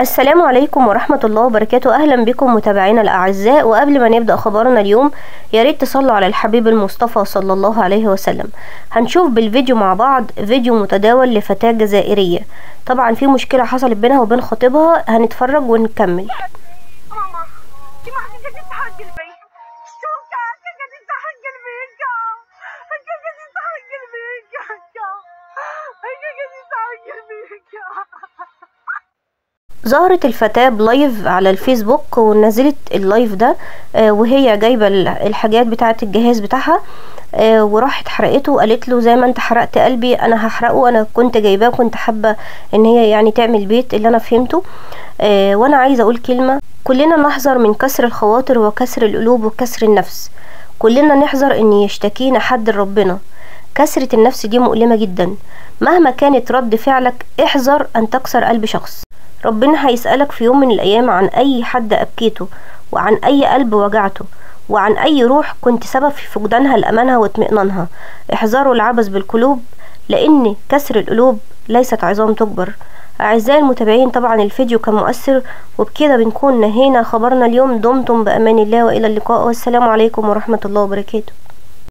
السلام عليكم ورحمة الله وبركاته أهلا بكم متابعينا الأعزاء وقبل ما نبدأ خبرنا اليوم يا ريت تصلوا على الحبيب المصطفى صلى الله عليه وسلم هنشوف بالفيديو مع بعض فيديو متداول لفتاة جزائرية طبعا في مشكلة حصلت بينها وبين خطيبها هنتفرج ونكمل ظهرت الفتاة ب live على الفيسبوك ونزلت ال live ده آه، وهي جايبة ال- الحاجات بتاعة الجهاز بتاعها آه، وراحت حرقته وقالت له زي ما انت حرقت قلبي أنا هحرقه أنا كنت جايباه وكنت حابة ان هي يعني تعمل بيت اللي أنا فهمته آه، وأنا عايزة أقول كلمة كلنا نحذر من كسر الخواطر وكسر القلوب وكسر النفس كلنا نحذر ان يشتكينا حد لربنا كسرة النفس دي مؤلمة جدا. مهما كانت رد فعلك احذر ان تكسر قلب شخص. ربنا هيسألك في يوم من الأيام عن أي حد أبكيته وعن أي قلب وجعته وعن أي روح كنت سبب في فقدانها لأمانها واطمئنانها. احذروا العبث بالقلوب لأن كسر القلوب ليست عظام تكبر أعزائي المتابعين طبعا الفيديو كان مؤثر وبكده بنكون نهينا خبرنا اليوم. دمتم بأمان الله وإلى اللقاء والسلام عليكم ورحمة الله وبركاته.